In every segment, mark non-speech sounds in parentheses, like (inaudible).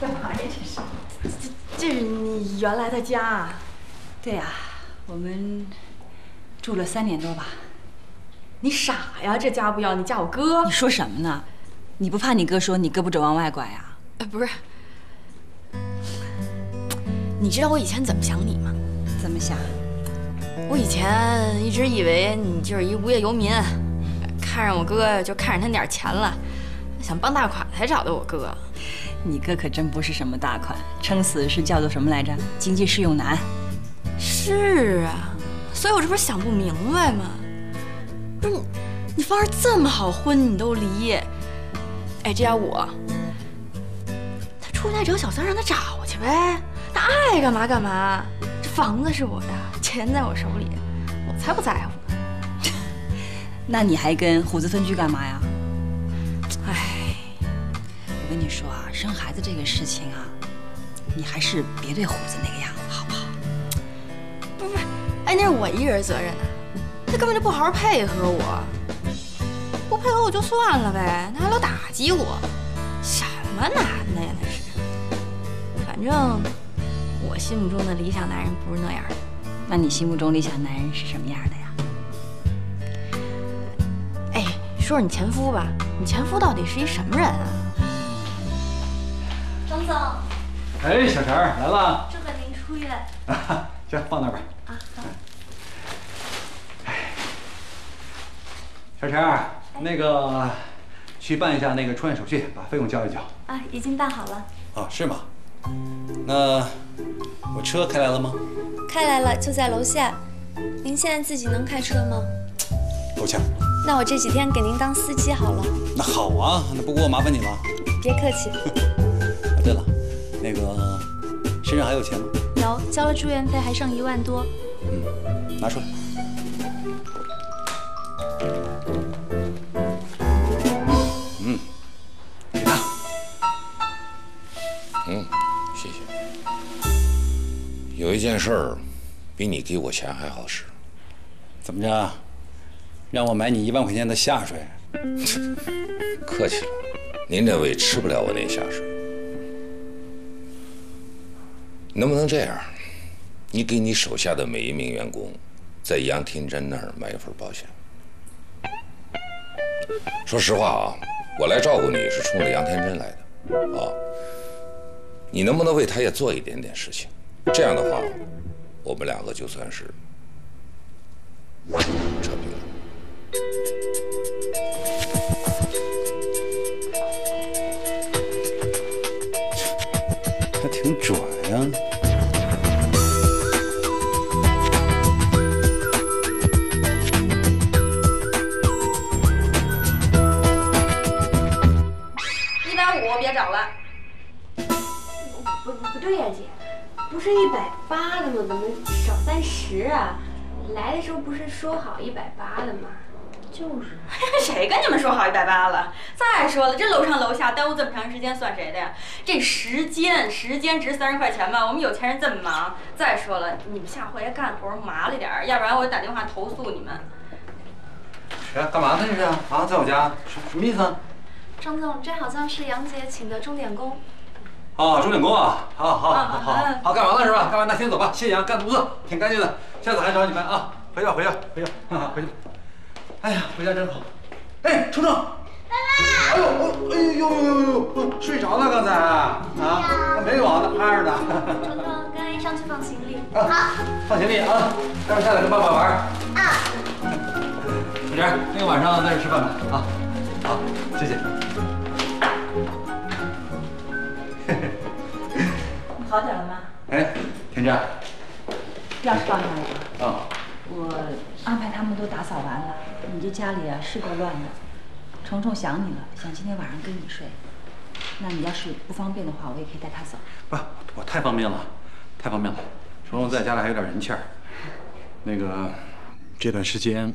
干嘛呀？这是？这这是你原来的家啊？对呀，我们住了三年多吧。你傻呀？这家不要，你嫁我哥？你说什么呢？你不怕你哥说你胳膊肘往外拐呀？呃，不是。你知道我以前怎么想你吗？怎么想？我以前一直以为你就是一无业游民，看上我哥就看上他点钱了，想傍大款才找的我哥。你哥可真不是什么大款，撑死是叫做什么来着？经济适用男。是啊，所以我这不是想不明白吗？不是你，你方儿这么好婚，你都离。哎，这要我，他出来找小三，让他找去呗。他爱干嘛干嘛，这房子是我的，钱在我手里，我才不在乎呢。(laughs) 那你还跟虎子分居干嘛呀？哎，我跟你说啊，生孩子这个事情啊，你还是别对虎子那个样子，好不好？不是，哎，那是我一个人责任呢，他根本就不好好配合我，不配合我就算了呗，他还老打击我，什么男的呀那是，反正。我心目中的理想男人不是那样的，那你心目中理想男人是什么样的呀？哎，说说你前夫吧，你前夫到底是一什么人啊？张总，哎，小陈来了，祝贺您出院。行，放那吧。啊，好。哎，小陈，那个去办一下那个出院手续，把费用交一交。啊，已经办好了。啊，是吗？那我车开来了吗？开来了，就在楼下。您现在自己能开车吗？够呛。那我这几天给您当司机好了。那好啊，那不过麻烦你了。别客气。(laughs) 那个身上还有钱吗？有，交了住院费，还剩一万多。嗯，拿出来。嗯。嗯。谢谢有一件事儿，比你给我钱还好使。怎么着？让我买你一万块钱的下水？(laughs) 客气了，您这位吃不了我那下水。能不能这样？你给你手下的每一名员工，在杨天真那儿买一份保险。说实话啊，我来照顾你是冲着杨天真来的啊。你能不能为他也做一点点事情？这样的话，我们两个就算是扯平了。对呀，姐。不是一百八的吗？怎么少三十啊？来的时候不是说好一百八的吗？就是，(laughs) 谁跟你们说好一百八了？再说了，这楼上楼下耽误这么长时间，算谁的呀？这时间，时间值三十块钱吧？我们有钱人这么忙。再说了，你们下回干活麻利点要不然我就打电话投诉你们。谁？干嘛呢？这是啊，在我家，什什么意思？张总，这好像是杨姐请的钟点工。啊，钟点工啊，好好好好好，干完了是吧？干完那先走吧，谢谢啊，干得不错，挺干净的，下次还找你们啊，回去吧，回去吧，回去吧，回去。哎呀，回家真好。哎，程程，爸爸。哎呦，哎呦呦呦呦，睡着了刚才啊？没有啊，那趴着呢。程程，跟阿姨上去放行李啊。好，放行李啊，待会下来跟爸爸玩。啊。小莲，那个晚上在这吃饭吧啊。好，谢谢。好点了吗？哎，田真，钥匙放下了。啊。我安排他们都打扫完了，你这家里啊是够乱的。虫虫想你了，想今天晚上跟你睡。那你要是不方便的话，我也可以带他走。不，我太方便了，太方便了。虫虫在家里还有点人气儿。那个，这段时间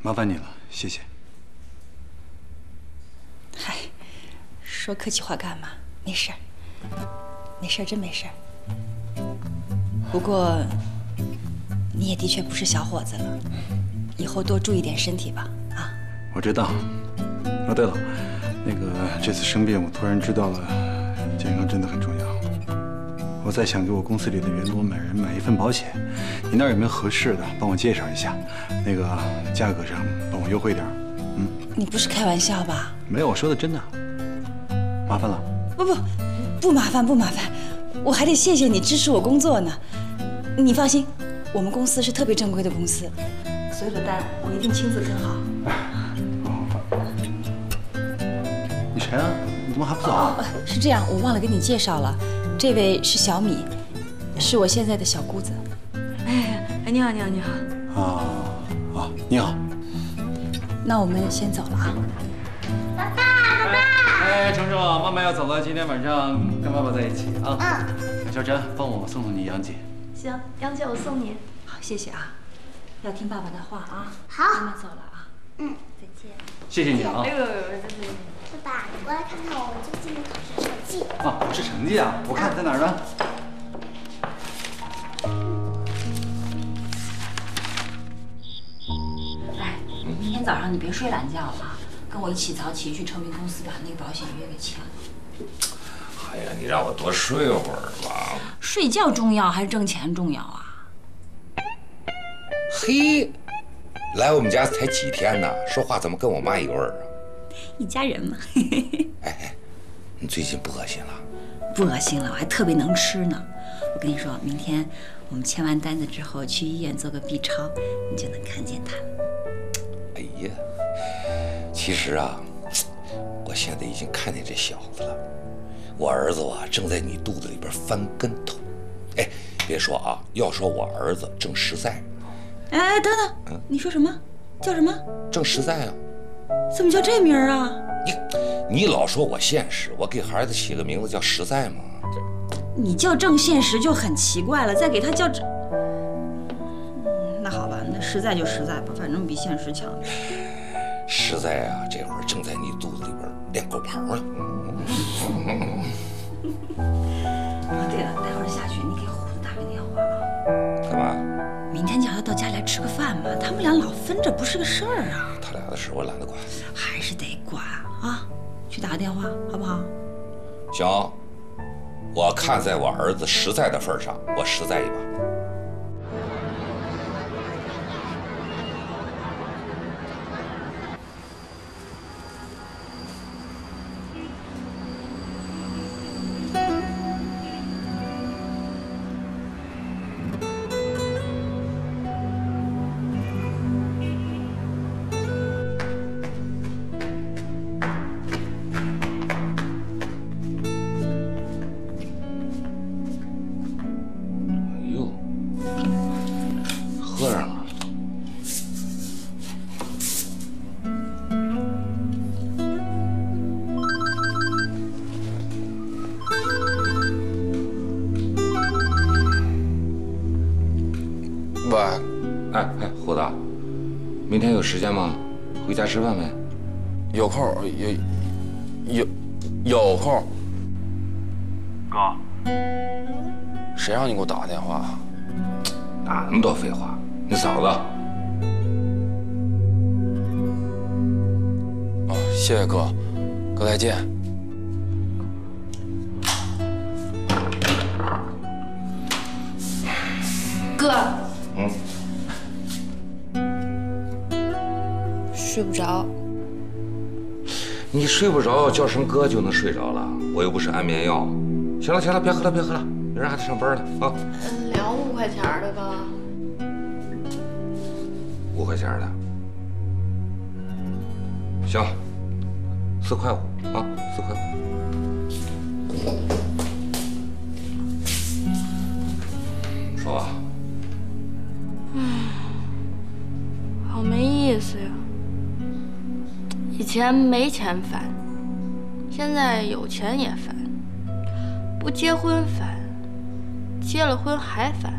麻烦你了，谢谢。嗨，说客气话干嘛？没事。没事，真没事。不过，你也的确不是小伙子了，以后多注意点身体吧，啊！我知道。哦，对了，那个这次生病，我突然知道了健康真的很重要。我在想给我公司里的员工每人买一份保险，你那儿有没有合适的？帮我介绍一下，那个价格上帮我优惠点嗯。你不是开玩笑吧？没有，我说的真的。麻烦了。不不，不麻烦不麻烦，我还得谢谢你支持我工作呢。你放心，我们公司是特别正规的公司，所有的单我一定亲自跟好。你谁啊？你怎么还不走啊？哦，是这样，我忘了给你介绍了，这位是小米，是我现在的小姑子。哎哎，你好你好你好，啊啊，你好。那我们先走了啊。哎，程程，妈妈要走了，今天晚上跟爸爸在一起啊。嗯。小珍，帮我送送你杨姐。行，杨姐，我送你。好，谢谢啊，要听爸爸的话啊。好妈妈走了啊。嗯，再见。谢谢你啊。哎呦爸爸，你过来看看我最近的考试成绩。啊，考试成绩啊，我看在哪儿呢？哎，明天早上你别睡懒觉了啊，跟我一起早起去成品公司把那个保险约给签了。哎呀，你让我多睡会儿吧。睡觉重要还是挣钱重要啊？嘿，来我们家才几天呢，说话怎么跟我妈一个味儿啊？一家人嘛。(laughs) 哎哎，你最近不恶心了？不恶心了，我还特别能吃呢。我跟你说，明天我们签完单子之后去医院做个 B 超，你就能看见他了。哎呀，其实啊，我现在已经看见这小子了。我儿子啊，正在你肚子里边翻跟头。哎，别说啊，要说我儿子正实在，哎，等等，你说什么？叫什么？正实在啊！怎么叫这名儿啊？你你老说我现实，我给孩子起个名字叫实在嘛。你叫郑现实就很奇怪了，再给他叫这……嗯，那好吧，那实在就实在吧，反正比现实强。实在啊，这会儿正在你肚子里边练狗刨呢。(laughs) 啊，对了，待会儿下去你给虎子打个电话啊，干嘛？明天叫他到家里来吃个饭嘛，他们俩老分着不是个事儿啊，他俩的事我懒得管。还是得管啊。去打个电话好不好？行，我看在我儿子实在的份上，我实在一把。天有时间吗？回家吃饭呗？有空有有有空。哥，谁让你给我打个电话？哪那么多废话？你嫂子，哦，谢谢哥，哥再见。睡不着。你睡不着，叫声哥就能睡着了。我又不是安眠药。行了行了，别喝了别喝了，明儿还得上班呢啊。嗯，两五块钱的吧。五块钱的，行，四块五啊，四块五。前没钱烦，现在有钱也烦。不结婚烦，结了婚还烦。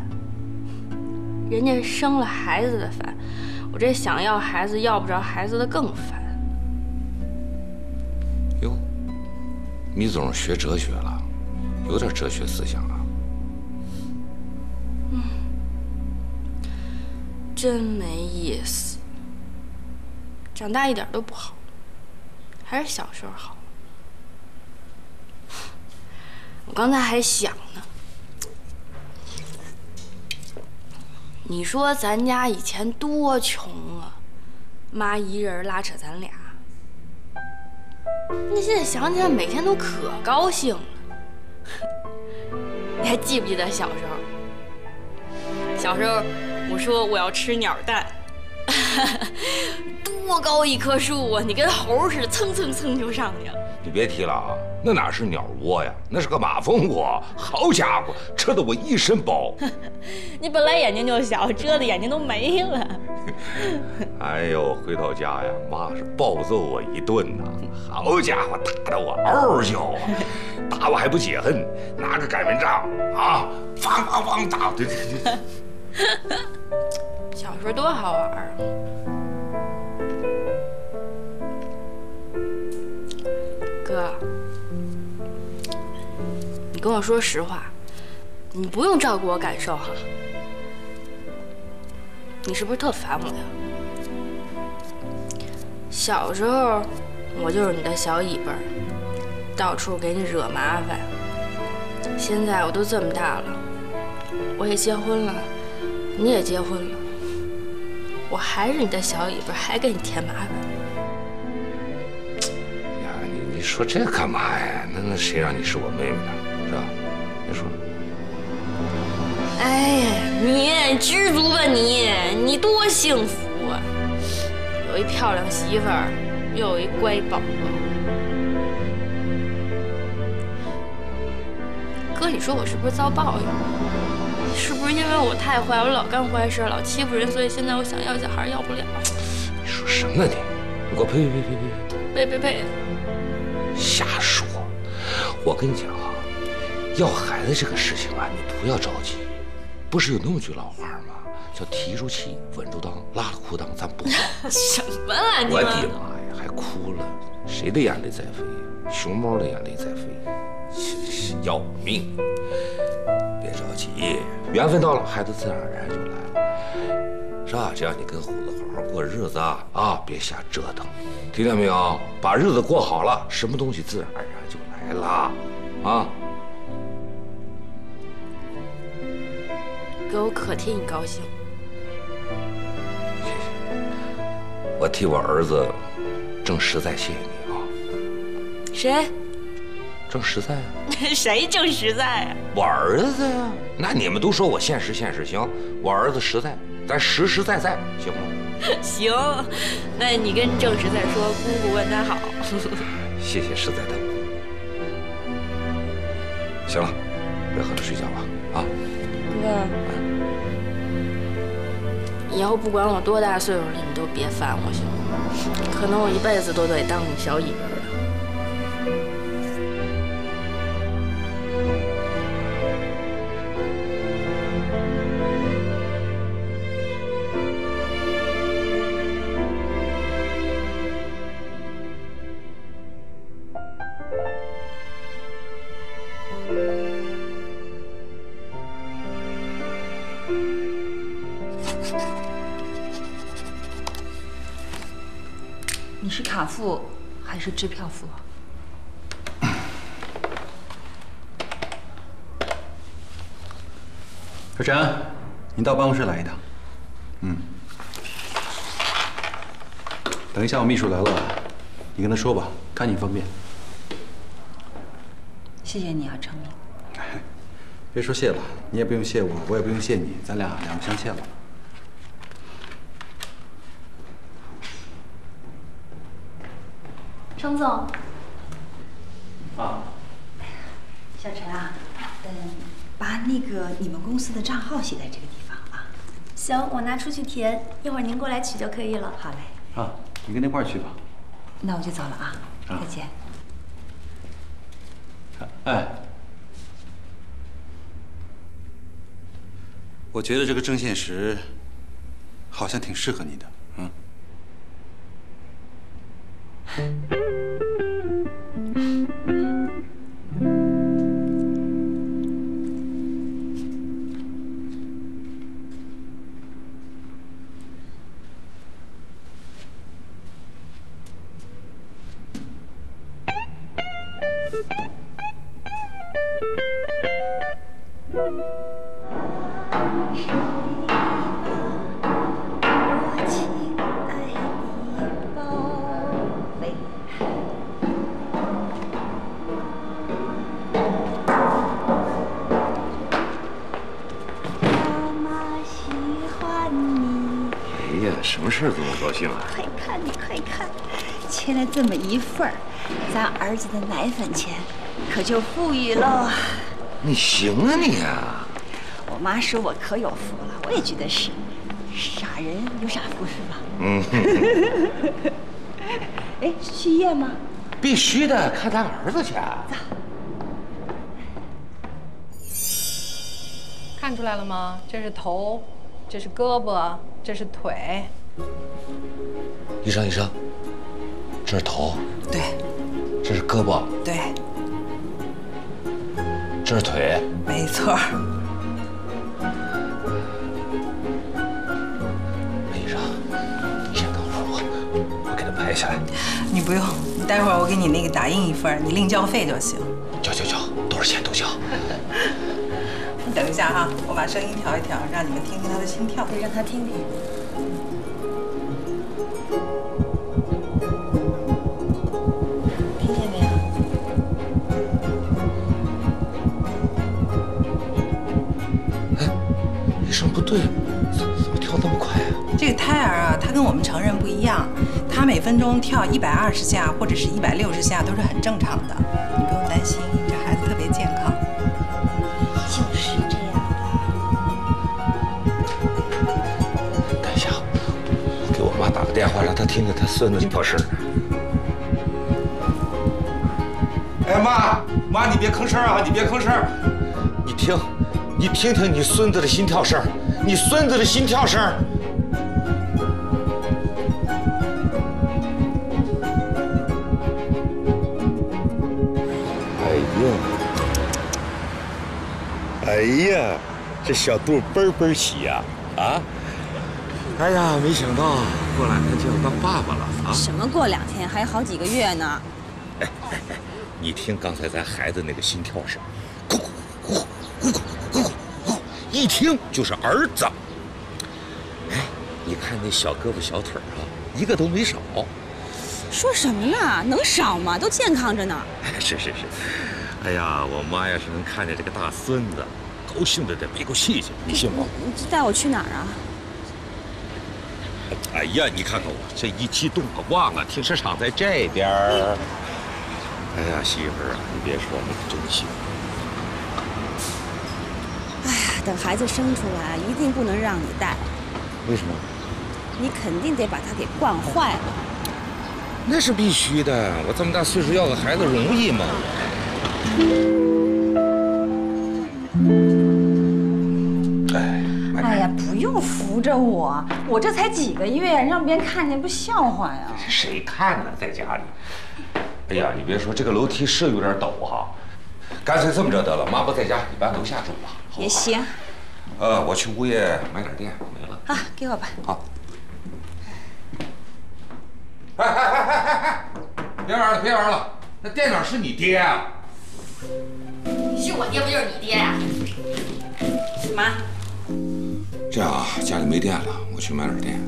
人家生了孩子的烦，我这想要孩子要不着孩子的更烦。哟，米总学哲学了，有点哲学思想啊。真没意思。长大一点都不好，还是小时候好。我刚才还想呢，你说咱家以前多穷啊，妈一人拉扯咱俩。那现在想起来，每天都可高兴了。(laughs) 你还记不记得小时候？小时候我说我要吃鸟蛋，(laughs) 多高一棵树啊！你跟猴似的，蹭蹭蹭就上去了。你别提了啊，那哪是鸟窝呀，那是个马蜂窝。好家伙，蛰得我一身包。(laughs) 你本来眼睛就小，蛰的眼睛都没了。哎呦，回到家呀，妈是暴揍我一顿呐！好家伙，打得我嗷嗷叫啊！打我还不解恨，拿个擀面杖啊，梆梆梆打。对对对。(laughs) 小时候多好玩啊！你跟我说实话，你不用照顾我感受哈。你是不是特烦我呀？小时候我就是你的小尾巴，到处给你惹麻烦。现在我都这么大了，我也结婚了，你也结婚了，我还是你的小尾巴，还给你添麻烦。呀，你你说这干嘛呀？那那谁让你是我妹妹呢？是吧？别说。哎呀，你知足吧你，你多幸福啊！有一漂亮媳妇儿，又有一乖宝宝。哥，你说我是不是遭报应？是不是因为我太坏，我老干坏事，老欺负人，所以现在我想要小孩要不了？你说什么呢你？你给我呸呸呸呸呸！呸呸呸！瞎说！我跟你讲啊，要孩子这个事情啊，你不要着急。不是有那么句老话吗？叫提住气，稳住当，拉了裤裆咱不慌。(laughs) 什么啊你！我的妈呀，还哭了！谁的眼泪在飞？熊猫的眼泪在飞，要命！别着急，缘分到了，孩子自然而然就来了，是吧？只要你跟虎子好好过日子啊，啊，别瞎折腾，听见没有？把日子过好了，什么东西自然而然就来了，啊！哥，我可替你高兴。谢谢，我替我儿子郑实在谢谢你啊。谁？郑实在啊。(laughs) 谁郑实在啊？我儿子呀。那你们都说我现实现实，行，我儿子实在，咱实实在在，行吗？(laughs) 行，那你跟郑实在说，姑姑问他好。(laughs) 谢谢实在的。行了，别喝了，睡觉吧，啊。哥，以后不管我多大岁数了，你都别烦我，行吗？可能我一辈子都得当你小尾巴了。你是卡付还是支票付？小陈，你到办公室来一趟。嗯。等一下我秘书来了，你跟他说吧，看你方便。谢谢你啊，程明。(laughs) 别说谢了，你也不用谢我，我也不用谢你，咱俩两不相欠了。总，啊，小陈啊，嗯，把那个你们公司的账号写在这个地方啊。行，我拿出去填，一会儿您过来取就可以了。好嘞，啊，你跟那块儿去吧。那我就走了啊，再见。哎，我觉得这个郑现实好像挺适合你的，嗯。(laughs) 你行啊你啊！我妈说我可有福了，我也觉得是，傻人有傻福是吧？嗯，(laughs) 哎，去医院吗？必须的，看咱儿子去。啊看出来了吗？这是头，这是胳膊，这是腿。医生，医生，这是头，对这是胳膊，对，这是腿。没错。医生，你先等会儿，我我给他拍下来。你不用，待会儿我给你那个打印一份，你另交费就行。交交交，多少钱都交。你 (laughs) 等一下哈，我把声音调一调，让你们听听他的心跳。对，让他听听。听跟我们成人不一样，他每分钟跳一百二十下或者是一百六十下都是很正常的，你不用担心，这孩子特别健康。就是这样等一下，我给我妈打个电话，让她听听她孙子跳声。哎妈，妈你别吭声啊，你别吭声。你听，你听听你孙子的心跳声，你孙子的心跳声。哎呀，这小肚嘣嘣喜呀！啊，哎呀，没想到过两天就要当爸爸了啊！什么过两天，还有好几个月呢。哎你听刚才咱孩子那个心跳声，咕咕咕咕咕咕咕，一听就是儿子。哎，你看那小胳膊小腿儿啊，一个都没少。说什么呢？能少吗？都健康着呢。是是是，哎呀，我妈要是能看见这个大孙子，高兴的得没口气去，你信不？你这带我去哪儿啊？哎呀，你看看我这一激动我忘了，停车场在这边儿。哎呀，媳妇儿啊，你别说，我可真行。哎呀，等孩子生出来，一定不能让你带，为什么？你肯定得把他给惯坏了。那是必须的，我这么大岁数要个孩子容易吗？扶着我，我这才几个月，让别人看见不笑话呀。谁看呢，在家里？哎呀，你别说，这个楼梯是有点陡哈。干脆这么着得了，妈不在家，你搬楼下住吧。也行呃，我去物业买点电，没了。啊，给我吧。好。哎哎哎哎哎哎！别玩了，别玩了，那电脑是你爹啊？是我爹不就是你爹呀、妈，这样啊，家里没电了，我去买点电。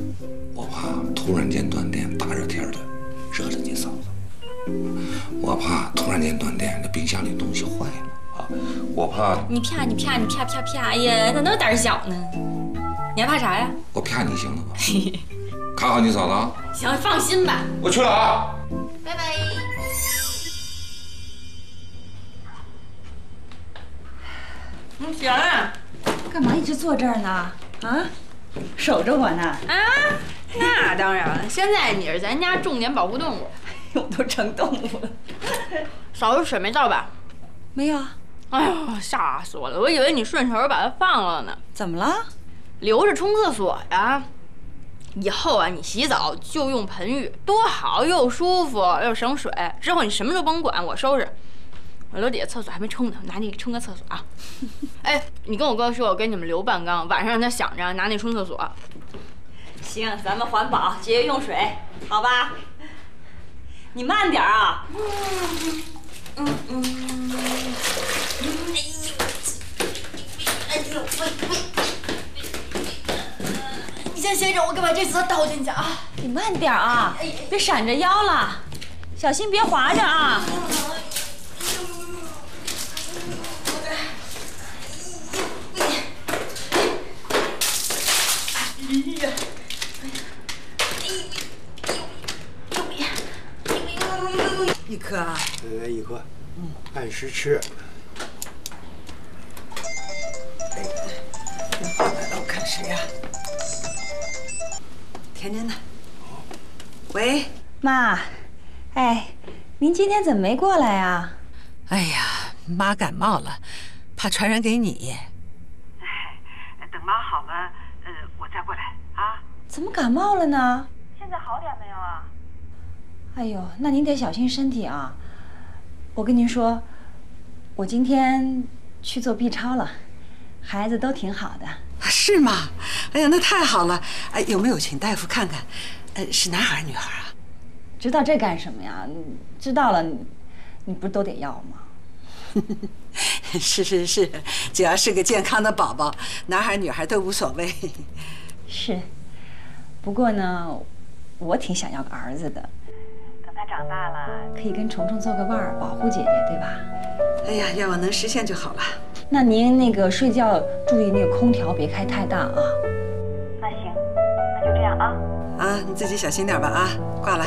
我怕突然间断电，大热天的，热着你嫂子。我怕突然间断电，这冰箱里东西坏了啊。我怕你啪你啪你啪啪啪！哎呀，咋那么胆小呢？你还怕啥呀？我啪你行了吧？(laughs) 看好你嫂子啊！行，放心吧。我去了啊！拜拜。嗯，行啊。干嘛一直坐这儿呢？啊，守着我呢？啊，那当然了，现在你是咱家重点保护动物。(laughs) 我都成动物了。(laughs) 嫂子水没倒吧？没有啊？哎呦，吓死我了！我以为你顺手把它放了呢。怎么了？留着冲厕所呀。以后啊，你洗澡就用盆浴，多好，又舒服又省水。之后你什么都甭管，我收拾。我楼底下厕所还没冲呢，拿那个冲个厕所啊。(laughs) 哎，你跟我哥说，我给你们留半缸，晚上让他想着拿那冲厕所。行，咱们环保，节约用水，好吧？你慢点啊！嗯嗯嗯。哎呦你先歇着，我给把这次倒进去啊。你慢点啊，别闪着腰了，小心别滑着啊。一颗啊，来一颗，嗯，按时吃。哎，电话来了，我看谁呀？甜甜的。喂，妈，哎，您今天怎么没过来啊？哎呀，妈感冒了，怕传染给你。哎，等妈好了，呃，我再过来啊。怎么感冒了呢？现在好点没有啊？哎呦，那您得小心身体啊！我跟您说，我今天去做 B 超了，孩子都挺好的。是吗？哎呀，那太好了！哎，有没有请大夫看看？呃，是男孩女孩啊？知道这干什么呀？知道了，你不是都得要吗？是 (laughs) 是是，只要是个健康的宝宝，男孩女孩都无所谓。是，不过呢，我挺想要个儿子的。等他长大了，可以跟虫虫做个伴儿，保护姐姐，对吧？哎呀，愿望能实现就好了。那您那个睡觉注意那个空调别开太大啊。那行，那就这样啊。啊，你自己小心点吧啊！挂了。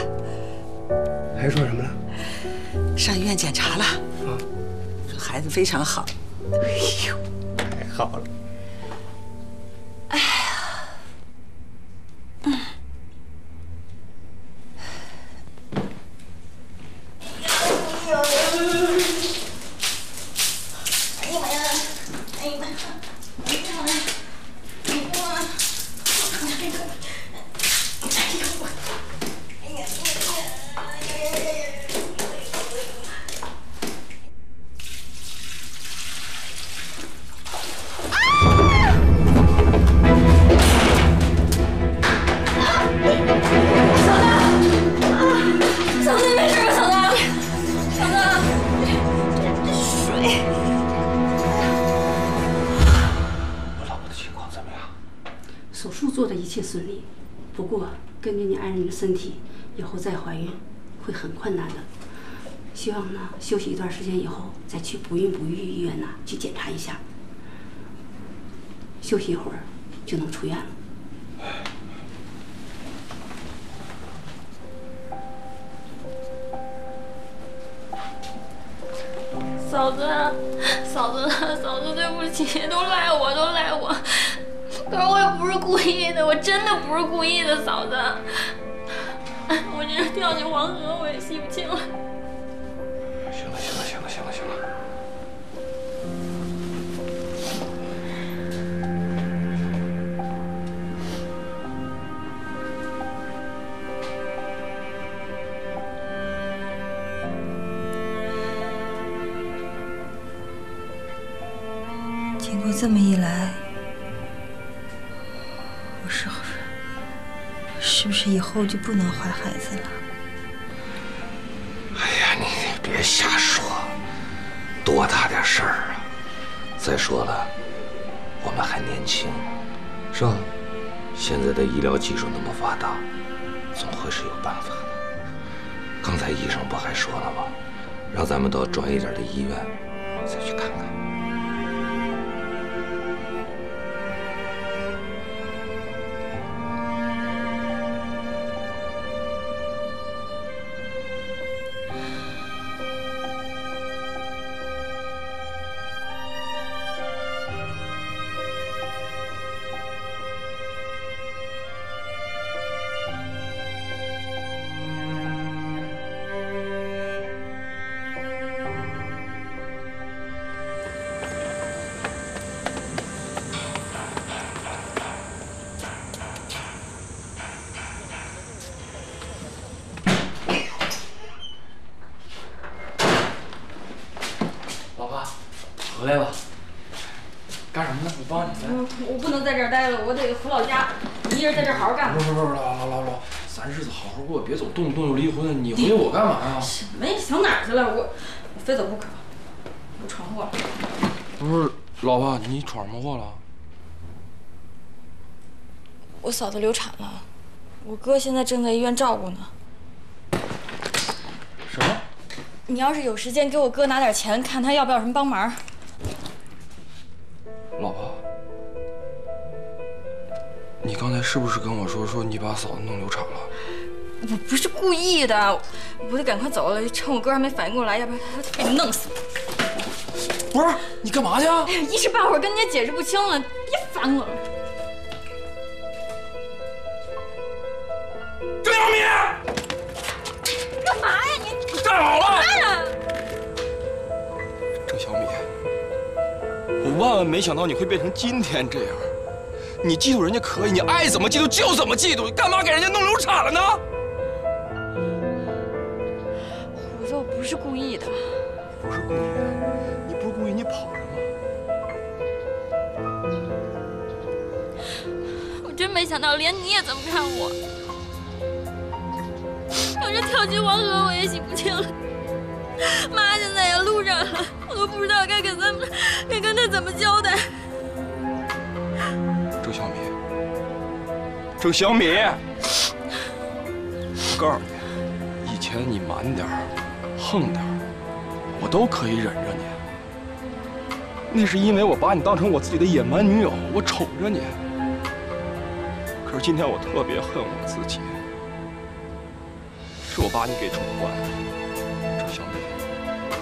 还说什么了？上医院检查了，啊，说孩子非常好。哎呦，太好了。很困难的。希望呢休息一段时间以后再去不孕不育医院呢去检查一下，休息一会儿这么一来，我是不是是不是以后就不能怀孩子了？哎呀，你别瞎说，多大点事儿啊！再说了，我们还年轻，是吧？现在的医疗技术那么发达，总会是有办法的。刚才医生不还说了吗？让咱们到专业点的医院再去看看。流产了，我哥现在正在医院照顾呢。什么？你要是有时间，给我哥拿点钱，看他要不要什么帮忙。老婆，你刚才是不是跟我说说你把嫂子弄流产了？我不是故意的，我得赶快走了，趁我哥还没反应过来，要不然他被你弄死。不是，你干嘛去啊？哎呀，一时半会儿跟人家解释不清了，别烦我了。没想到你会变成今天这样。你嫉妒人家可以，你爱怎么嫉妒就怎么嫉妒，干嘛给人家弄流产了呢？我说我不是故意的。不是故意的，你不是故意，你跑什么？我真没想到，连你也这么看我。我这跳进黄河我也洗不清了，妈现在也路上了，我都不知道该跟他们，该跟他怎么交代。周小米，周小米，我告诉你，以前你蛮点儿、横点儿，我都可以忍着你。那是因为我把你当成我自己的野蛮女友，我宠着你。可是今天我特别恨我自己，是我把你给宠坏了。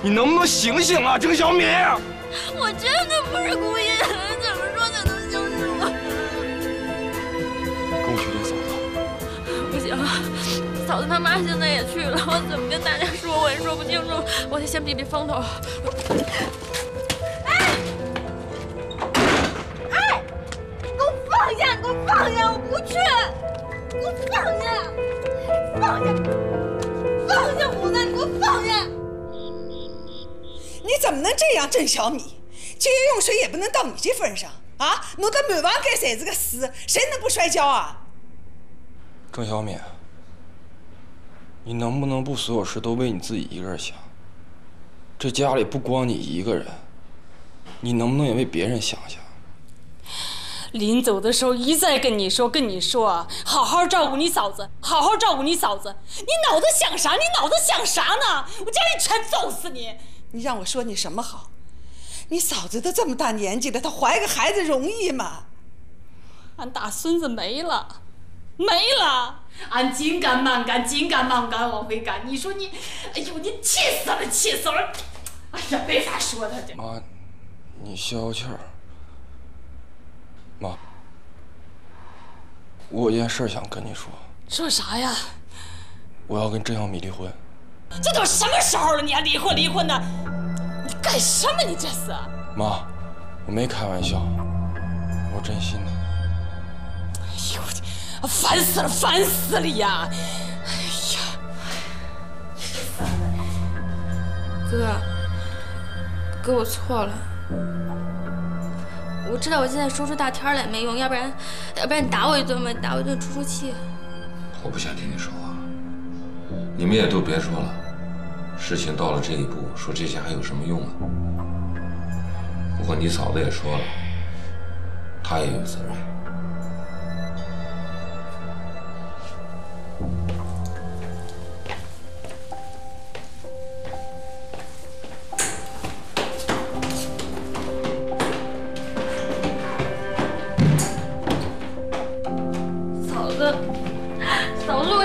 你能不能醒醒啊，郑小米？我真的不是故意的，怎么说才能相信我？跟我去见嫂子。不行，嫂子他妈现在也去了，我怎么跟大家说我也说不清楚，我得先避避风头。哎，哎，你给我放下！你给我放下！我不去！给我放下！放下！放下虎子！你给我放下！你怎么能这样，郑小米？节约用水也不能到你这份上啊！弄得满房盖筛子个水，谁能不摔跤啊？郑小敏，你能不能不所有事都为你自己一个人想？这家里不光你一个人，你能不能也为别人想想？临走的时候一再跟你说，跟你说，好好照顾你嫂子，好好照顾你嫂子。你脑子想啥？你脑子想啥呢？我家里全揍死你！你让我说你什么好？你嫂子都这么大年纪了，她怀个孩子容易吗？俺大孙子没了，没了！俺紧赶慢赶，紧赶慢赶往回赶。你说你，哎呦，你气死了，气死了！哎呀，没法说他这。妈，你消消气儿。妈，我有件事想跟你说。说啥呀？我要跟郑小米离婚。这都什么时候了，你还离婚离婚的？你干什么？你这是？妈，我没开玩笑，我真心的。哎呦，烦死了，烦死了呀！哎呀，哥，哥，我错了。我知道我现在说出大天来没用，要不然，要不然你打我一顿吧，你打我一顿出出气。我不想听你说话，你们也都别说了。事情到了这一步，说这些还有什么用啊？不过你嫂子也说了，她也有责任。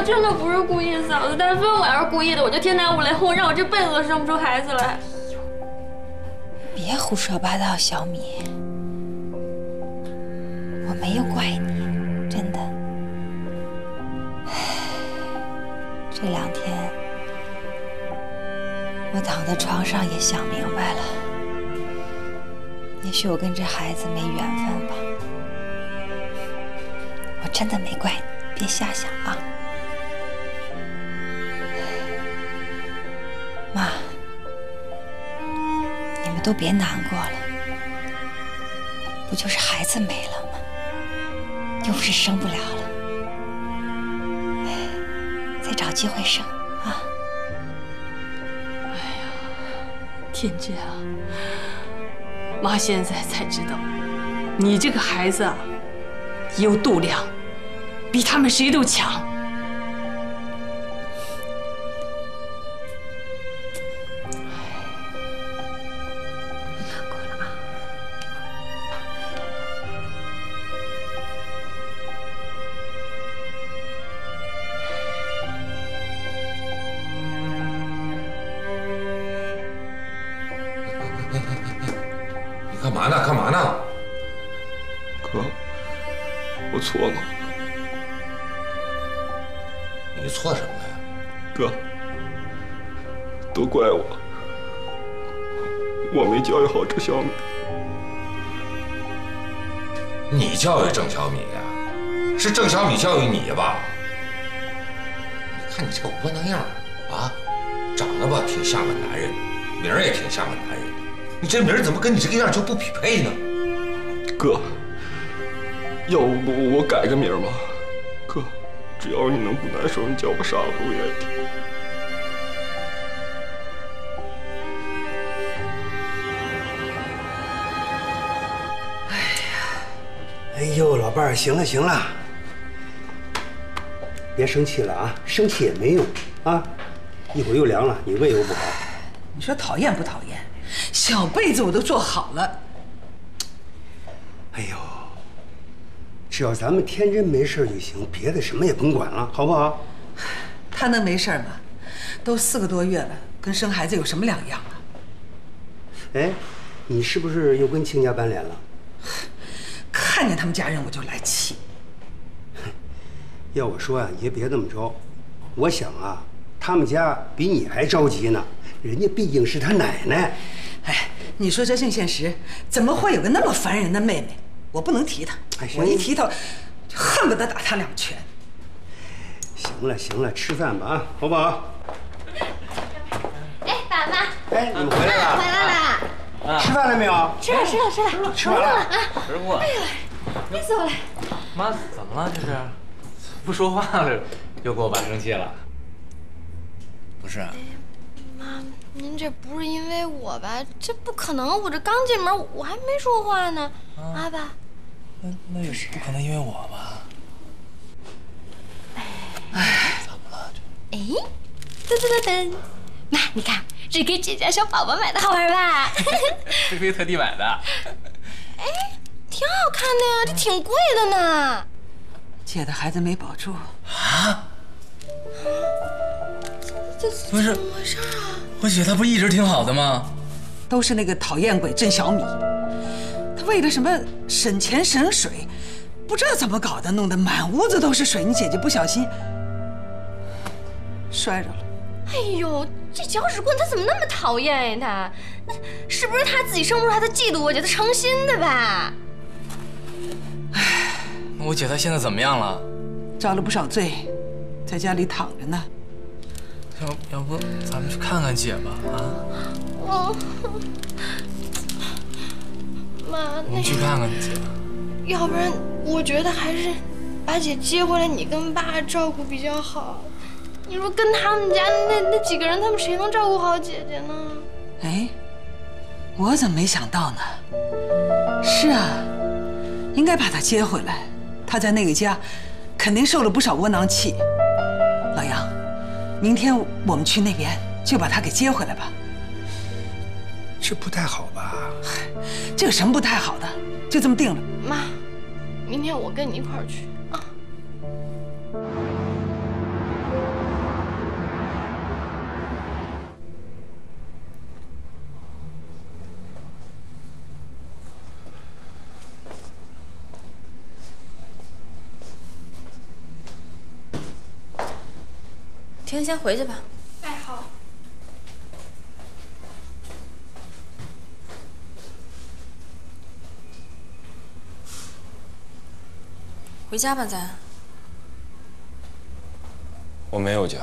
真的不是故意，嫂子。但凡我要是故意的，我就天打五雷轰，让我这辈子都生不出孩子来。别胡说八道，小米，我没有怪你，真的。这两天我躺在床上也想明白了，也许我跟这孩子没缘分吧。我真的没怪你，别瞎想啊。都别难过了，不就是孩子没了吗？又不是生不了了，再找机会生啊。哎呀天真啊，妈现在才知道，你这个孩子啊，有度量，比他们谁都强。这个样就不匹配呢？哥，要不我改个名吧？哥，只要你能不难受，你叫我啥我都愿意听。哎呦，老伴儿，行了行了，别生气了啊，生气也没用啊，一会儿又凉了，你胃又不好。你说讨厌不讨厌？小被子我都做好了。哎呦，只要咱们天真没事就行，别的什么也甭管了，好不好？他能没事吗？都四个多月了，跟生孩子有什么两样啊？哎，你是不是又跟亲家翻脸了？看见他们家人我就来气。(laughs) 要我说啊，也别这么着。我想啊，他们家比你还着急呢，人家毕竟是他奶奶。哎，你说这郑现实怎么会有个那么烦人的妹妹？我不能提她，我一提她，就恨不得打她两拳。行了行了，吃饭吧啊，好不好？哎，爸妈，哎，你们回来了？回来了。吃饭了没有？吃了吃了吃了，吃完了啊。吃过。哎呦，别走了。妈，怎么了？这是不说话了，又给我爸生气了？不是，妈，您这不是因为我吧？这不可能，我这刚进门，我还没说话呢。阿爸，那那也是不可能因为我吧？哎，怎么了？这哎，噔噔噔噔，妈，你看，这给姐家小宝宝买的，好玩吧？菲菲特地买的。哎，挺好看的呀，这挺贵的呢。姐的孩子没保住啊？这不是怎么回事啊？我姐她不一直挺好的吗？都是那个讨厌鬼郑小米，他为了什么省钱省水，不知道怎么搞的，弄得满屋子都是水。你姐姐不小心摔着了。哎呦，这搅屎棍他怎么那么讨厌呀？他，那是不是他自己生不出来，他嫉妒我姐，他成心的吧？哎我姐她现在怎么样了？遭了不少罪，在家里躺着呢。要要不咱们去看看姐吧？啊？哦，(laughs) 妈，那我们去看看姐。要不然我觉得还是把姐接回来，你跟爸照顾比较好。你说跟他们家那那几个人，他们谁能照顾好姐姐呢？哎，我怎么没想到呢？是啊，应该把她接回来。她在那个家，肯定受了不少窝囊气。老杨，明天我们去那边就把他给接回来吧。这不太好吧？嗨，这有什么不太好的？就这么定了。妈，明天我跟你一块儿去啊。婷，先回去吧。哎，好。回家吧，咱。我没有家。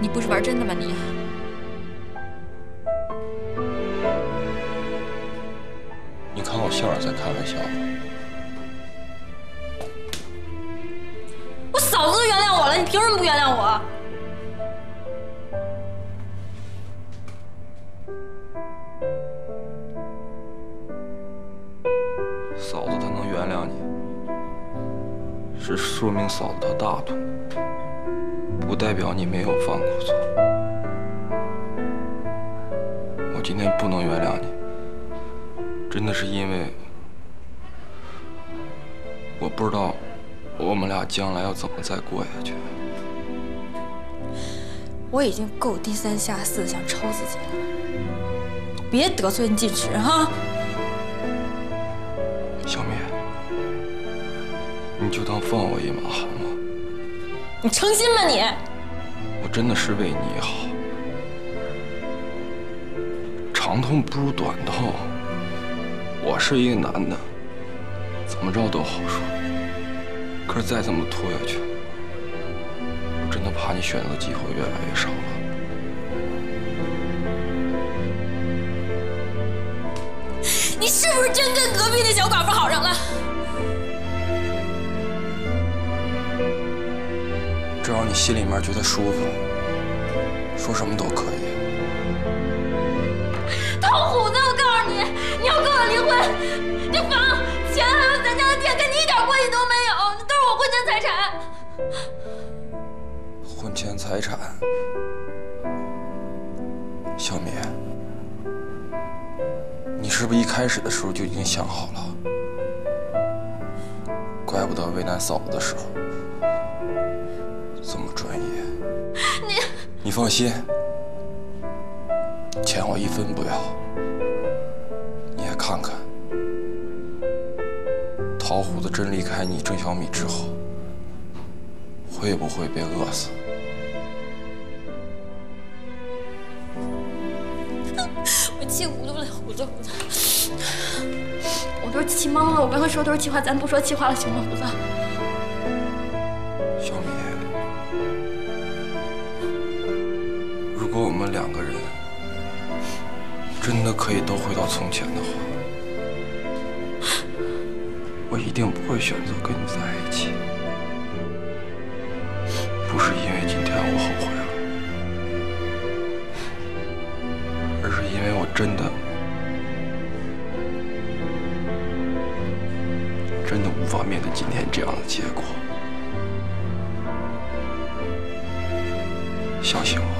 你不是玩真的吧你？你看我笑着在开玩笑。我嫂子都原谅我了，你凭什么不原谅我？嫂子她能原谅你，是说明嫂子她大度，不代表你没有犯过错。我今天不能原谅你，真的是因为我不知道我们俩将来要怎么再过下去。我已经够低三下四的想抽自己了，别得寸进尺哈。小敏，你就当放我一马好吗？你成心吗你？我真的是为你好，长痛不如短痛。我是一个男的，怎么着都好说。可是再这么拖下去，我真的怕你选择机会越来越少了。(laughs) 你是不是真跟隔壁那小寡妇好上了？只要你心里面觉得舒服，说什么都可以。(laughs) 唐虎子，我告诉你，你要跟我离婚，这房、钱还有咱家的店跟你一点关系都没财产，小米，你是不是一开始的时候就已经想好了？怪不得为难嫂子的时候这么专业。你你放心，钱我一分不要。你也看看，桃虎子真离开你郑小米之后，会不会被饿死？都是气懵了，我刚刚说都是气话，咱不说气话了，行吗，糊涂？小米，如果我们两个人真的可以都回到从前的话，我一定不会选择跟你在一起。不是因为今天我后悔了，而是因为我真的我要面对今天这样的结果。相信我。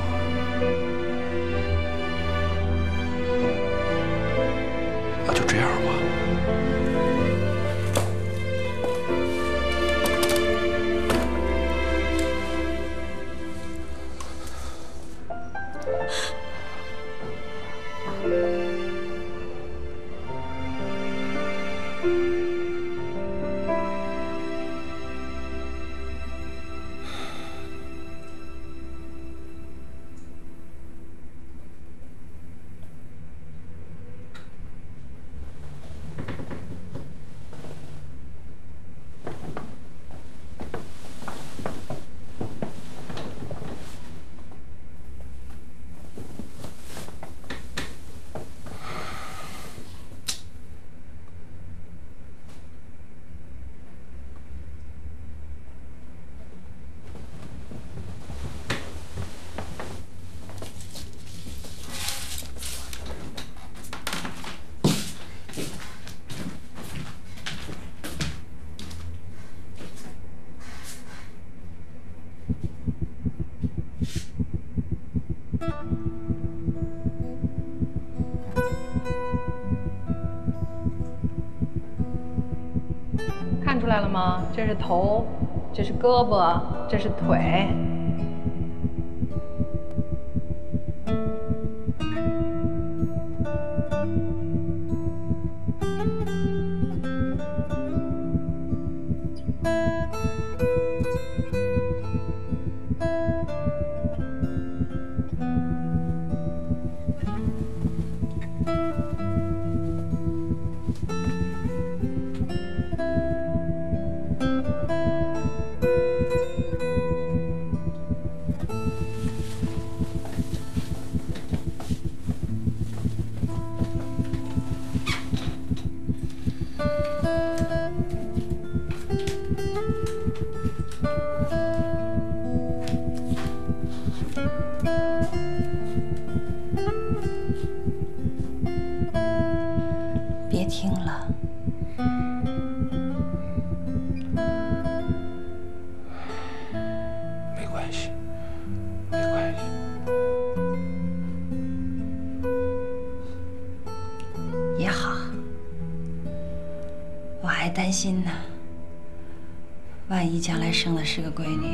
出来了吗？这是头，这是胳膊，这是腿。将来生的是个闺女，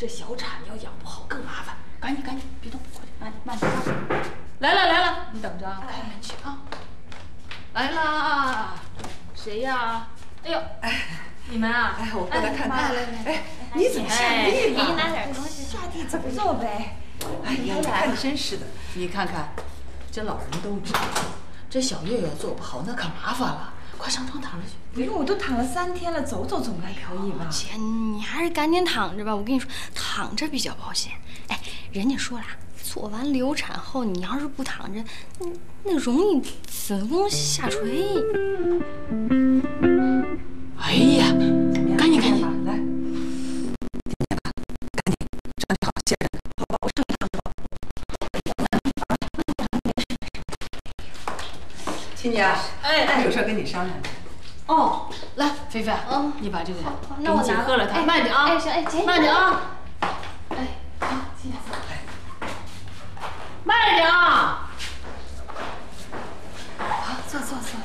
这小产要养不好更麻烦。赶紧赶紧，别动，快点，慢慢点啊！来了来了，你等着啊，开门去啊！来啦，谁呀？哎呦，哎，你们啊？哎，我过来看看。来来来，哎，你怎么下地了？给你拿点东西。下地走走呗。哎呀，你看真是的。你看看，这老人都知道，这小月月做不好那可麻烦了。快上床躺着去。不用，我都躺了三天了，走走总该可以吧？姐，你还是赶紧躺着吧。我跟你说，躺着比较保险。哎，人家说了，做完流产后，你要是不躺着，那那容易子宫下垂。哎呀，赶紧赶紧来，赶紧整理好，接着，好吧，我上躺着。亲家，哎哎有事跟你商量。哦，来，菲菲，嗯，你把这个那我拿给你姐喝了它，哎慢点啊，哎行哎姐。慢点啊，哎，啊，亲家，慢点啊，好，坐坐坐。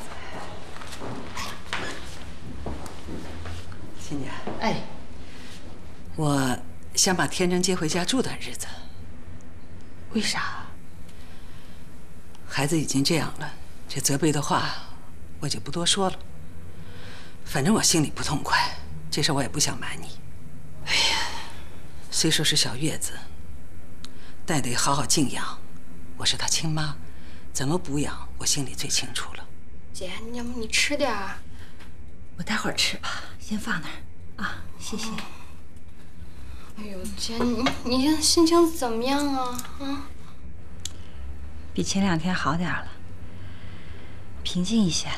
亲家，哎，我想把天真接回家住段日子。为啥？孩子已经这样了，这责备的话我就不多说了。反正我心里不痛快，这事我也不想瞒你。哎呀，虽说是小月子，但得好好静养。我是她亲妈，怎么补养，我心里最清楚了。姐，要不你吃点儿？我待会儿吃吧，先放那儿啊，谢谢。哎呦，姐，你你现在心情怎么样啊？啊？比前两天好点了，平静一些了。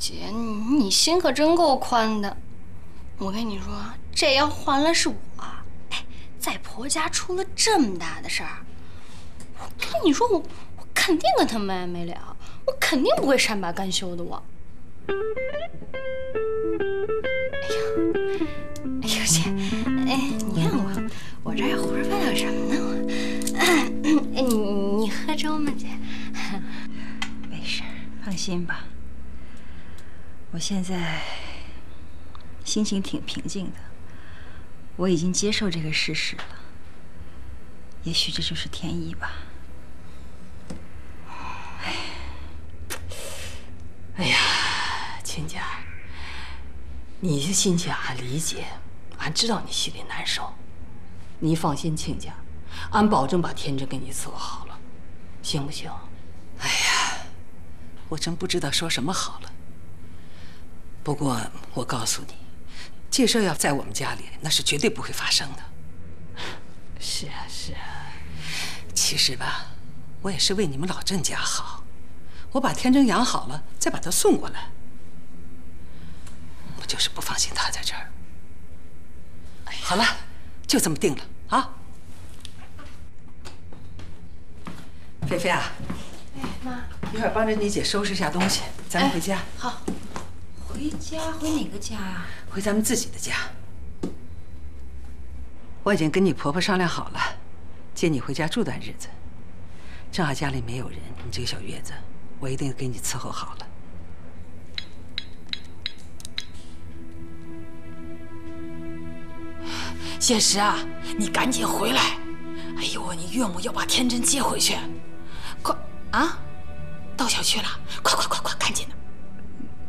姐，你心可真够宽的。我跟你说，这要换了是我，哎，在婆家出了这么大的事儿，我跟你说，我我肯定跟他没完没了，我肯定不会善罢甘休的。我。哎呀，哎呦姐，哎，你看我，我这胡说八道什么呢？我，(coughs) 哎，你你喝粥吗，姐？(laughs) 没事，放心吧。我现在心情挺平静的，我已经接受这个事实了。也许这就是天意吧。哎哎呀，亲家，你的心情俺理解，俺知道你心里难受。你放心，亲家，俺保证把天真给你伺候好了，行不行？哎呀，我真不知道说什么好了。不过我告诉你，这事要在我们家里，那是绝对不会发生的。是啊，是啊。其实吧，我也是为你们老郑家好。我把天真养好了，再把她送过来。我就是不放心她在这儿。好了，就这么定了啊。菲菲啊，哎妈，一会儿帮着你姐收拾一下东西，咱们回家。好。回家？回哪个家呀？回咱们自己的家。我已经跟你婆婆商量好了，接你回家住段日子。正好家里没有人，你这个小月子，我一定给你伺候好了。谢石啊，你赶紧回来！哎呦，你岳母要把天真接回去，快啊！到小区了，快快快快，赶紧的！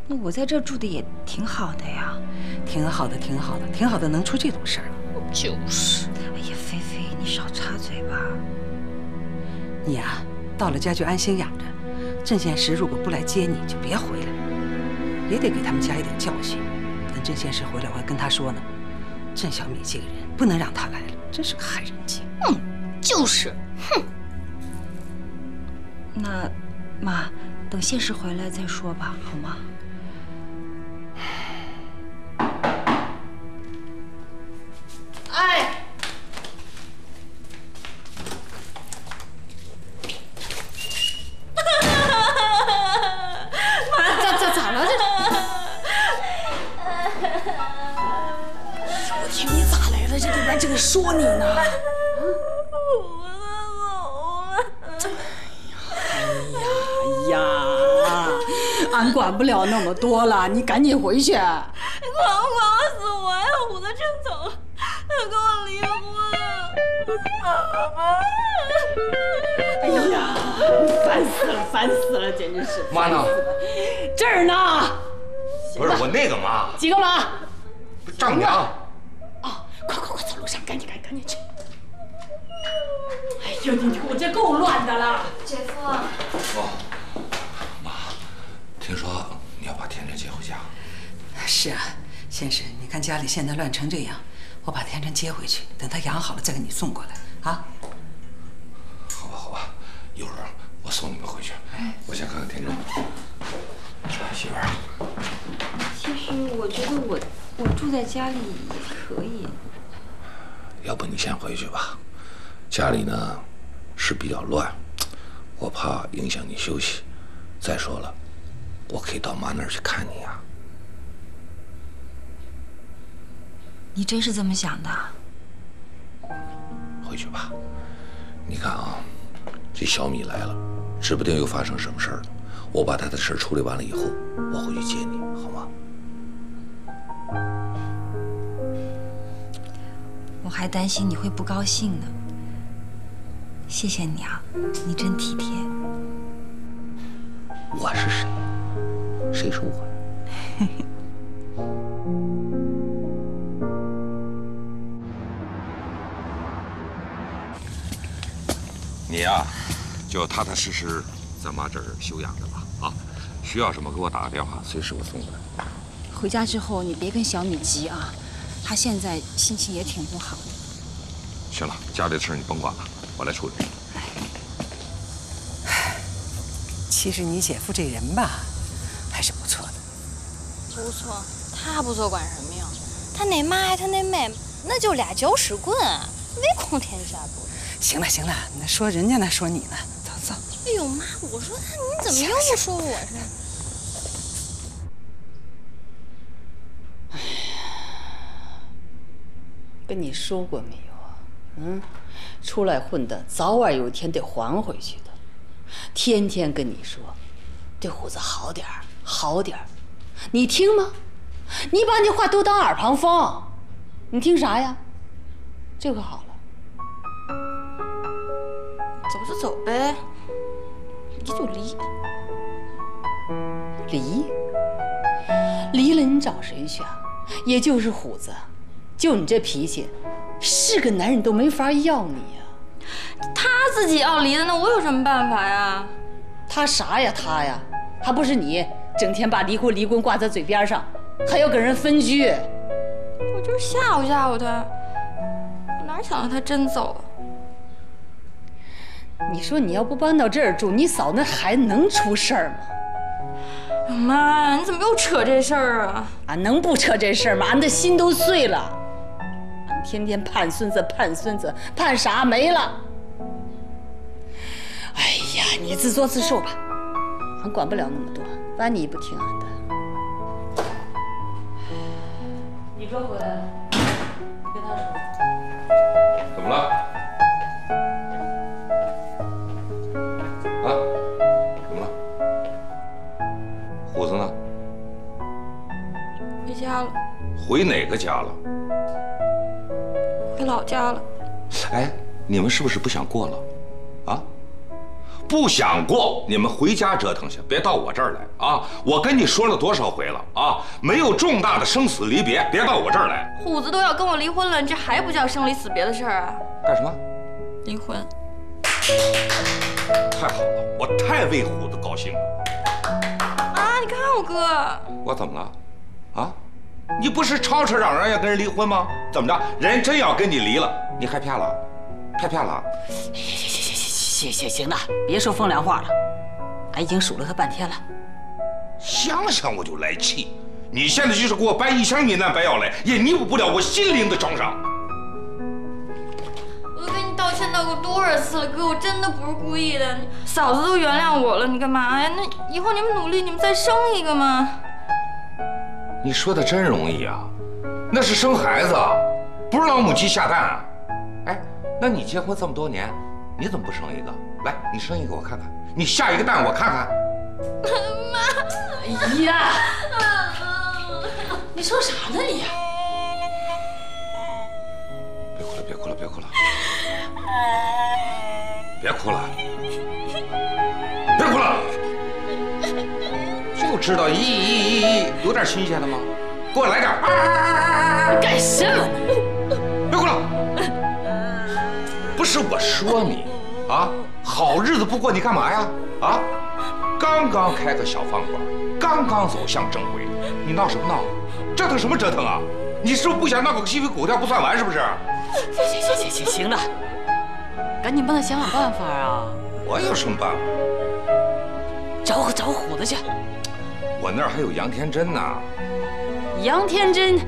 那我在这住的也挺好的呀，挺好的，挺好的，挺好的，能出这种事儿？就是。哎呀，菲菲，你少插嘴吧。你呀，到了家就安心养着。郑先石如果不来接你，就别回来，也得给他们家一点教训。等郑先石回来，我还跟他说呢。郑小米这个人，不能让他来了，真是个害人精。嗯，就是，哼。那，妈，等谢石回来再说吧，好吗？哎。咋咋咋了这？这 (laughs) 里边正说你呢。哎呀呀！俺管不了那么多了，(laughs) 你赶紧回去。管不管我死活呀？虎子真走，他跟我离婚。哎呀，烦死了，烦死了，简直是。妈呢？这儿呢。不是我那个妈。几个妈？丈母娘。快快快，走路上，赶紧赶紧赶紧去！哎呦，你我这够乱的了，姐夫。哦，妈，听说你要把天真接回家。是啊，先生，你看家里现在乱成这样，我把天真接回去，等他养好了再给你送过来啊。好吧，好吧，一会儿我送你们回去。我先看看天真。媳妇儿。其实我觉得我我住在家里也可以。要不你先回去吧，家里呢是比较乱，我怕影响你休息。再说了，我可以到妈那儿去看你呀。你真是这么想的？回去吧，你看啊，这小米来了，指不定又发生什么事儿了。我把他的事处理完了以后，我回去接你，好吗？我还担心你会不高兴呢。谢谢你啊，你真体贴。我是谁？谁说我？(laughs) 你呀，就踏踏实实在妈这儿休养着吧。啊，需要什么给我打个电话，随时我送过来。回家之后你别跟小米急啊。他现在心情也挺不好的。行了，家里的事你甭管了，我来处理。其实你姐夫这人吧，还是不错的。不错，他不错管什么用？他那妈他那妹，那就俩搅屎棍，唯恐天下不乱。行了行了，那说人家呢，说你呢，走走。哎呦妈，我说他，你怎么又说我是？(sighs) 跟你说过没有啊？嗯，出来混的，早晚有一天得还回去的。天天跟你说，对虎子好点儿，好点儿，你听吗？你把你话都当耳旁风，你听啥呀？这可好了，走就走呗，离就离。离？离了你找谁去啊？也就是虎子。就你这脾气，是个男人都没法要你呀。他自己要离的，那我有什么办法呀？他啥呀？他呀，还不是你整天把离婚离婚挂在嘴边上，还要跟人分居。我就是吓唬吓唬他，哪想到他真走了。你说你要不搬到这儿住，你嫂那孩子能出事儿吗？妈，你怎么又扯这事儿啊？俺能不扯这事儿吗？俺的心都碎了。俺天天盼孙子，盼孙子，盼啥没了？哎呀，你自作自受吧，俺管不了那么多，万你不听俺的，你哥回来了，跟他说。怎么了？啊？怎么了？虎子呢？回家了。回哪个家了？回老家了。哎，你们是不是不想过了？啊？不想过，你们回家折腾去，别到我这儿来啊！我跟你说了多少回了啊？没有重大的生死离别，别到我这儿来。虎子都要跟我离婚了，你这还不叫生离死别的事儿啊？干什么？离婚。太好了，我太为虎子高兴了。啊，你看我哥。我怎么了？啊？你不是吵吵嚷嚷要跟人离婚吗？怎么着？人真要跟你离了，你害怕了？害怕了？行行行行行行行了，别说风凉话了。俺已经数落他半天了。想想我就来气。你现在就是给我搬一箱云南白药来，也弥补不了我心灵的创伤。我跟你道歉道过多少次了，哥，我真的不是故意的。嫂子都原谅我了，你干嘛呀？那以后你们努力，你们再生一个嘛。你说的真容易啊，那是生孩子，不是老母鸡下蛋啊。哎，那你结婚这么多年，你怎么不生一个？来，你生一个我看看，你下一个蛋我看看。妈，哎呀，你说啥呢你？别哭了，别哭了，别哭了，别哭了，别哭了。就知道咦咦咦咦，有点新鲜的吗？给我来点！干什么？别哭了！不是我说你，啊，好日子不过你干嘛呀？啊，刚刚开个小饭馆，刚刚走向正轨，你闹什么闹？折腾什么折腾啊？你是不是不想闹个鸡飞狗跳不算完是不是？行行行行行行了，赶紧帮他想想办法啊！我有什么办法？找找虎子去。我那儿还有杨天真呢。杨天真，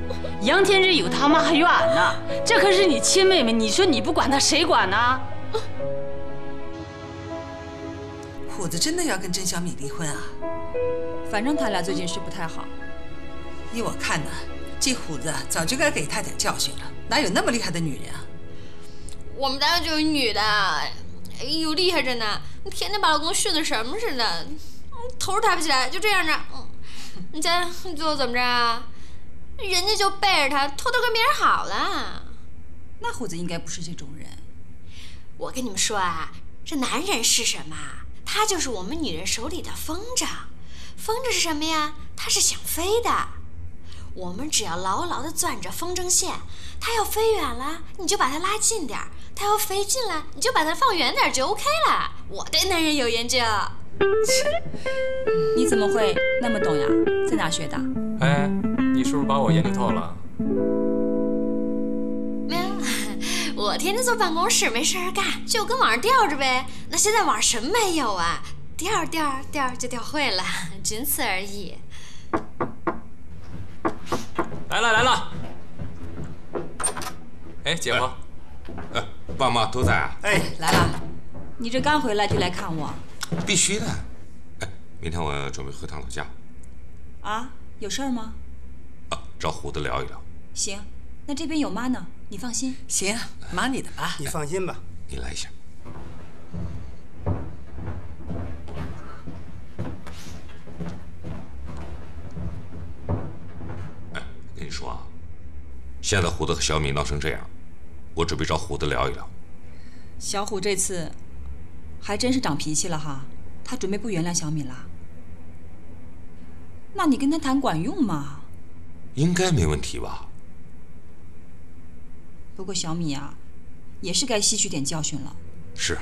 杨天真有他妈还有俺呢。这可是你亲妹妹，你说你不管她，谁管呢？虎子真的要跟甄小米离婚啊？反正他俩最近是不太好。依我看呢，这虎子早就该给他点教训了。哪有那么厉害的女人啊？我们单位就有女的，哎呦厉害着呢，天天把老公训得什么似的，头抬不起来，就这样着。嗯，你猜最后怎么着啊？人家就背着他偷偷跟别人好了。那虎子应该不是这种人。我跟你们说啊，这男人是什么？他就是我们女人手里的风筝。风筝是什么呀？它是想飞的。我们只要牢牢地攥着风筝线，它要飞远了，你就把它拉近点儿；它要飞近了，你就把它放远点儿，就 OK 了。我对男人有研究。你怎么会那么懂呀？在哪学的？哎，你是不是把我研究透了？我天天坐办公室没事儿干，就跟网上吊着呗。那现在网上什么没有啊？钓钓钓就钓会了，(laughs) 仅此而已。来了来了。哎，姐夫，哎，爸妈都在啊？哎，来了。你这刚回来就来看我？必须的。哎，明天我准备回趟老家。啊，有事儿吗？啊，找虎子聊一聊。行，那这边有妈呢，你放心。行，忙你的吧。你放心吧。你来一下。哎，跟你说啊，现在虎子和小米闹成这样，我准备找虎子聊一聊。小虎这次还真是长脾气了哈，他准备不原谅小米了。那你跟他谈管用吗？应该没问题吧？不过小米啊，也是该吸取点教训了。是，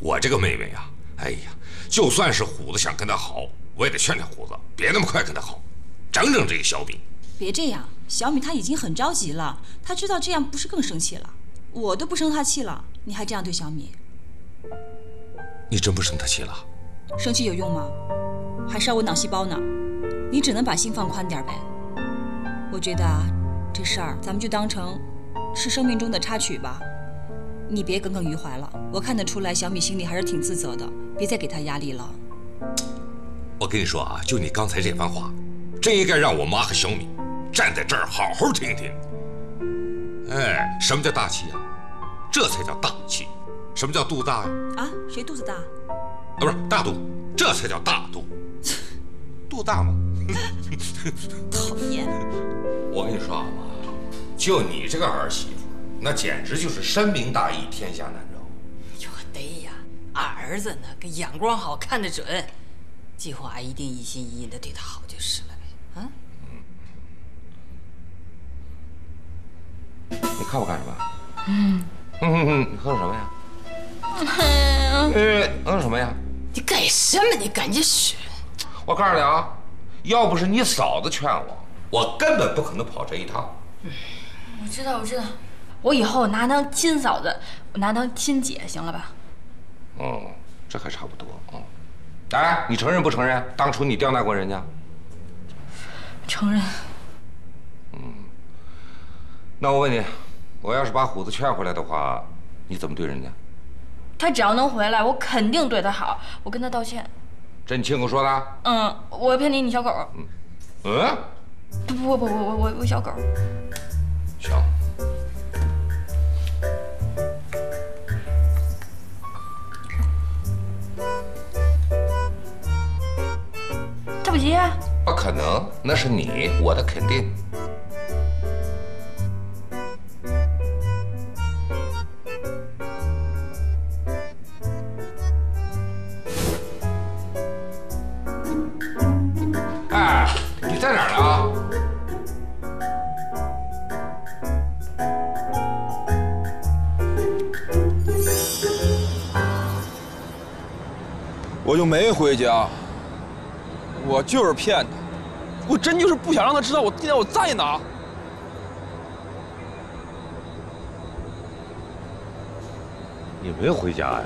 我这个妹妹呀，哎呀，就算是虎子想跟她好，我也得劝劝虎子，别那么快跟她好，整整这个小米。别这样，小米她已经很着急了，她知道这样不是更生气了。我都不生她气了，你还这样对小米？你真不生她气了？生气有用吗？还烧我脑细胞呢。你只能把心放宽点呗。我觉得啊，这事儿咱们就当成是生命中的插曲吧。你别耿耿于怀了。我看得出来，小米心里还是挺自责的。别再给她压力了。我跟你说啊，就你刚才这番话，真应该让我妈和小米站在这儿好好听听。哎，什么叫大气啊？这才叫大气。什么叫肚大呀？啊，谁肚子大？啊，不是大肚，这才叫大肚。(laughs) 肚大吗？(laughs) 讨厌！我跟你说啊，妈，就你这个儿媳妇，那简直就是深明大义，天下难容。哟，对呀，俺儿子呢，个眼光好，看得准，计划一定一心一意的对他好就是了呗。啊？你看我干什么？嗯。嗯嗯嗯，你哼什么呀？呃，嗯什么呀？你干什么？你赶紧说。我告诉你啊，要不是你嫂子劝我，我根本不可能跑这一趟。我知道，我知道，我以后拿当亲嫂子，我拿当亲姐，行了吧？嗯，这还差不多啊。哎，你承认不承认？当初你刁难过人家？承认。嗯。那我问你。我要是把虎子劝回来的话，你怎么对人家？他只要能回来，我肯定对他好。我跟他道歉。这你亲口说的？嗯，我骗你，你小狗。嗯。嗯？不不不，我我我我小狗。行。这不起。不可能，那是你，我的肯定。回家，我就是骗他，我真就是不想让他知道我今天我在哪。你没回家呀？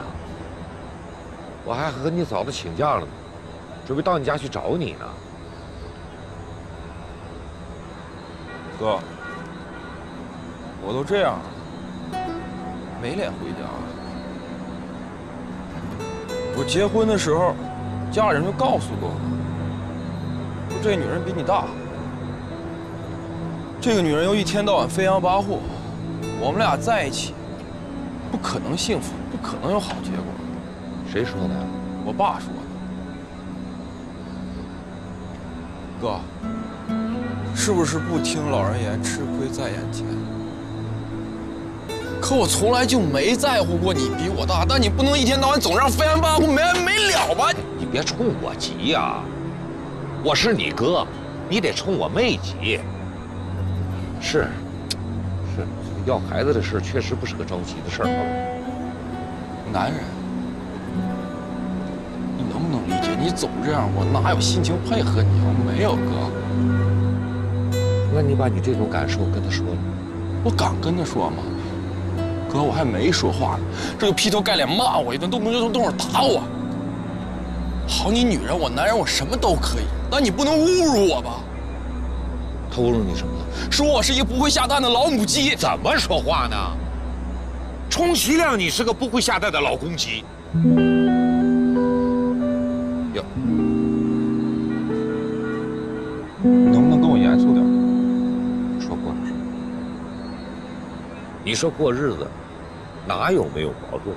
我还和你嫂子请假了呢，准备到你家去找你呢。哥，我都这样了，没脸回家。我结婚的时候，家人就告诉过我，说这女人比你大。这个女人又一天到晚飞扬跋扈，我们俩在一起，不可能幸福，不可能有好结果。谁说的？我爸说的。哥，是不是不听老人言，吃亏在眼前？可我从来就没在乎过你比我大，但你不能一天到晚总让飞扬跋扈没完没了吧？别冲我急呀！我是你哥，你得冲我妹急。是，是，要孩子的事确实不是个着急的事儿。男人，你能不能理解？你总这样，我哪有心情配合你啊？没有哥。那你把你这种感受跟他说了？我敢跟他说吗？哥，我还没说话呢，这就劈头盖脸骂我一顿，动不动就动手打我。好你女人，我男人，我什么都可以，但你不能侮辱我吧？他侮辱你什么了？说我是一个不会下蛋的老母鸡。怎么说话呢？充其量你是个不会下蛋的老公鸡。哟，能不能跟我严肃点？说过了。你说过日子。哪有没有矛盾？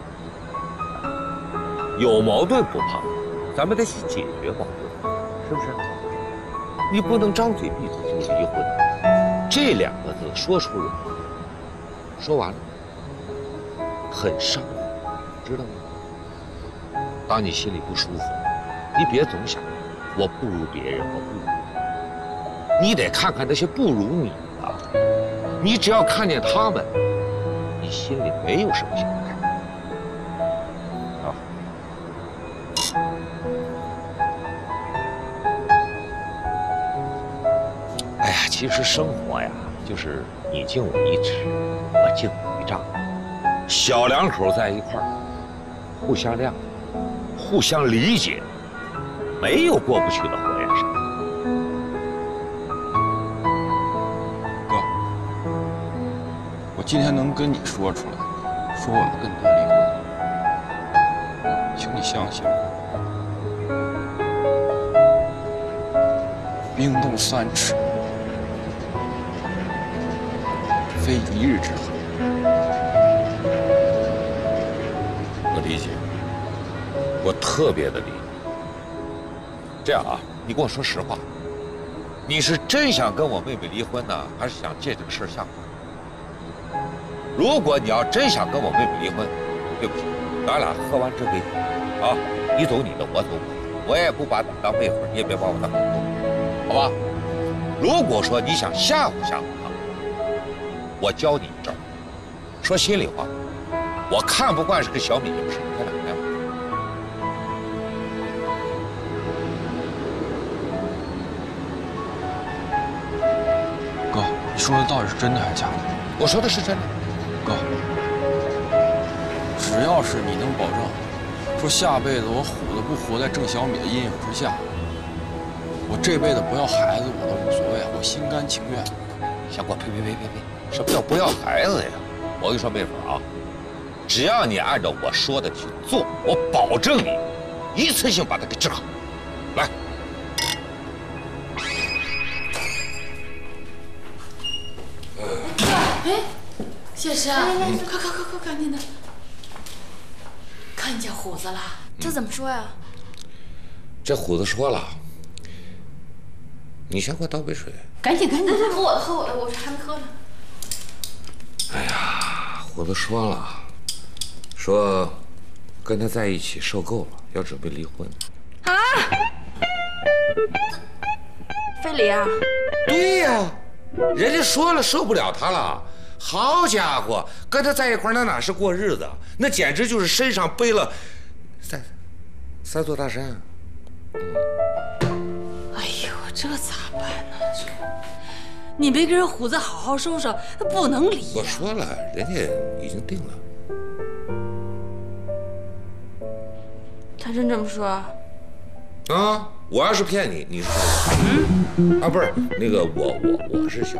有矛盾不怕，咱们得去解决矛盾，是不是？你不能张嘴闭嘴就离婚，这两个字说出来，说完了很伤人，知道吗？当你心里不舒服，你别总想我不如别人，我不如，你得看看那些不如你的，你只要看见他们。你心里没有什么想法其实生活呀，就是你敬我一尺，我敬你一丈，小两口在一块儿，互相谅解，互相理解，没有过不去的火焰山。哥，我今天能跟你说出来，说我们跟他离婚，请你相信我。冰冻三尺，非一日之寒。我理解，我特别的理解。这样啊，你跟我说实话，你是真想跟我妹妹离婚呢，还是想借这个事儿吓我？如果你要真想跟我妹妹离婚，对不起，咱俩喝完这杯，啊，你走你的，我走我的，我也不把你当妹夫，你也别把我当狗，好吧？如果说你想吓唬吓唬，我教你一招。说心里话，我看不惯是个小米，也不是一天两天了。哥，你说的到底是真的还是假的？我说的是真的。哥，只要是你能保证，说下辈子我虎子不活在郑小米的阴影之下，我这辈子不要孩子我都无所谓，我心甘情愿。小郭，呸呸呸呸呸！什么叫不要孩子呀？我跟你说，妹夫啊，只要你按照我说的去做，我保证你一次性把他给治好。来，哎，谢师，快快快快，赶紧的！看见虎子了？这怎么说呀？这虎子说了，你先给我倒杯水。赶紧赶紧，喝我的，喝我的，我这还没喝呢。哎呀，虎子说了，说跟他在一起受够了，要准备离婚。啊？非礼啊？对呀，人家说了受不了他了。好家伙，跟他在一块那哪是过日子，那简直就是身上背了三三座大山。哎呦，这咋办呢？这你没跟人虎子好好说说，他不能离。我说了，人家已经定了。他真这么说？啊，我要是骗你，你是嗯啊，不是那个我我我是小。